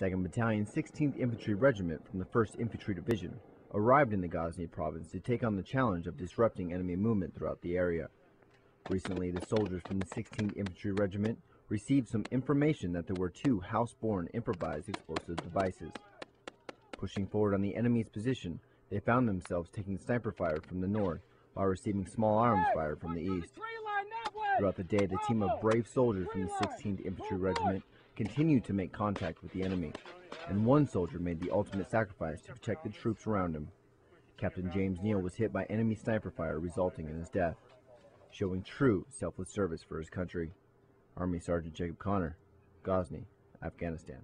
2nd Battalion, 16th Infantry Regiment from the 1st Infantry Division arrived in the Ghazni province to take on the challenge of disrupting enemy movement throughout the area. Recently, the soldiers from the 16th Infantry Regiment received some information that there were two house-borne improvised explosive devices. Pushing forward on the enemy's position, they found themselves taking sniper fire from the north while receiving small arms fire from the east. Throughout the day, the team of brave soldiers from the 16th Infantry Regiment continued to make contact with the enemy, and one soldier made the ultimate sacrifice to protect the troops around him. Captain James Neal was hit by enemy sniper fire, resulting in his death, showing true selfless service for his country. Army Sergeant Jacob Connor, Ghazni, Afghanistan.